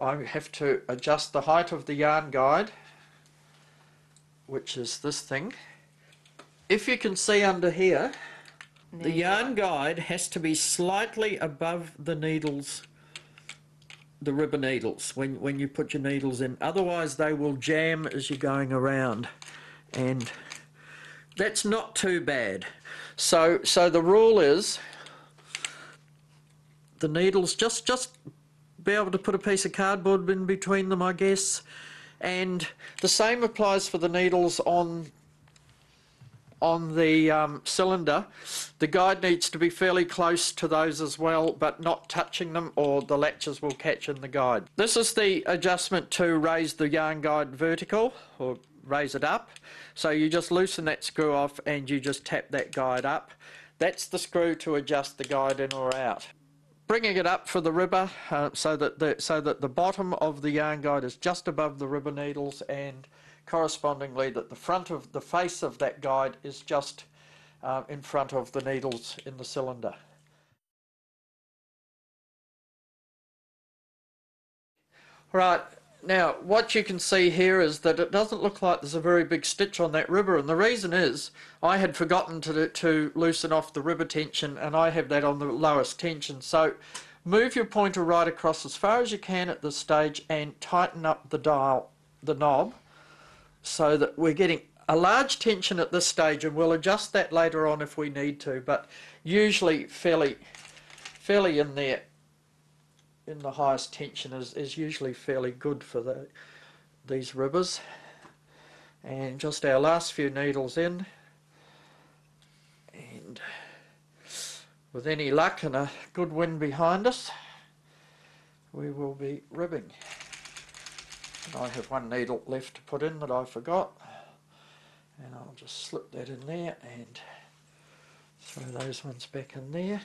I have to adjust the height of the yarn guide, which is this thing. If you can see under here, the yarn guide has to be slightly above the needles, the ribber needles, when, when you put your needles in. Otherwise, they will jam as you're going around. And that's not too bad. So, so the rule is the needles just just be able to put a piece of cardboard in between them, I guess. And the same applies for the needles on on the um, cylinder. The guide needs to be fairly close to those as well, but not touching them or the latches will catch in the guide. This is the adjustment to raise the yarn guide vertical or raise it up. So you just loosen that screw off and you just tap that guide up. That's the screw to adjust the guide in or out bringing it up for the ribber uh, so that the so that the bottom of the yarn guide is just above the ribber needles and correspondingly that the front of the face of that guide is just uh, in front of the needles in the cylinder. Right, now what you can see here is that it doesn't look like there's a very big stitch on that ribber and the reason is I had forgotten to, to loosen off the ribber tension and I have that on the lowest tension. So move your pointer right across as far as you can at this stage and tighten up the dial, the knob so that we're getting a large tension at this stage and we'll adjust that later on if we need to but usually fairly fairly in there in the highest tension is, is usually fairly good for the these ribbers. And just our last few needles in. And with any luck and a good wind behind us we will be ribbing. And I have one needle left to put in that I forgot. And I'll just slip that in there and throw those ones back in there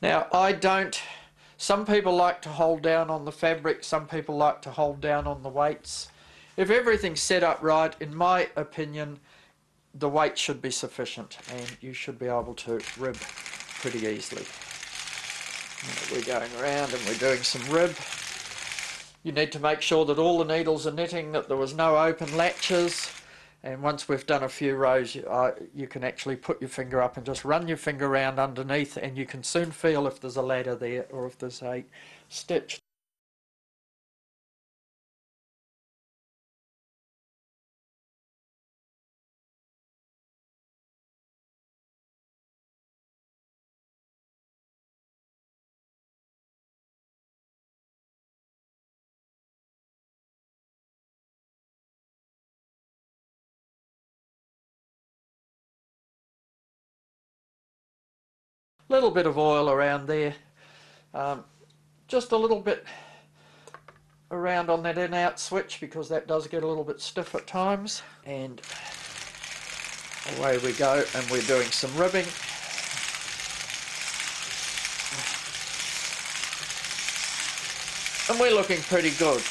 now I don't, some people like to hold down on the fabric, some people like to hold down on the weights. If everything's set up right, in my opinion, the weight should be sufficient and you should be able to rib pretty easily. We're going around and we're doing some rib. You need to make sure that all the needles are knitting, that there was no open latches, and once we've done a few rows you, uh, you, can actually put your finger up and just run your finger around underneath and you can soon feel if there's a ladder there or if there's a stitch. Little bit of oil around there. Um, just a little bit around on that in out switch because that does get a little bit stiff at times. And away we go and we're doing some ribbing. And we're looking pretty good